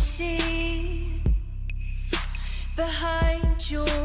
see behind your.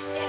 If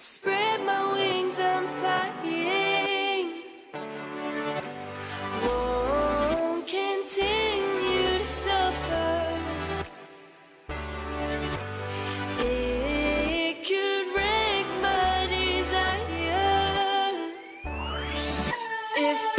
Spread my wings, I'm flying. Won't continue to suffer. It could wreck my desire. If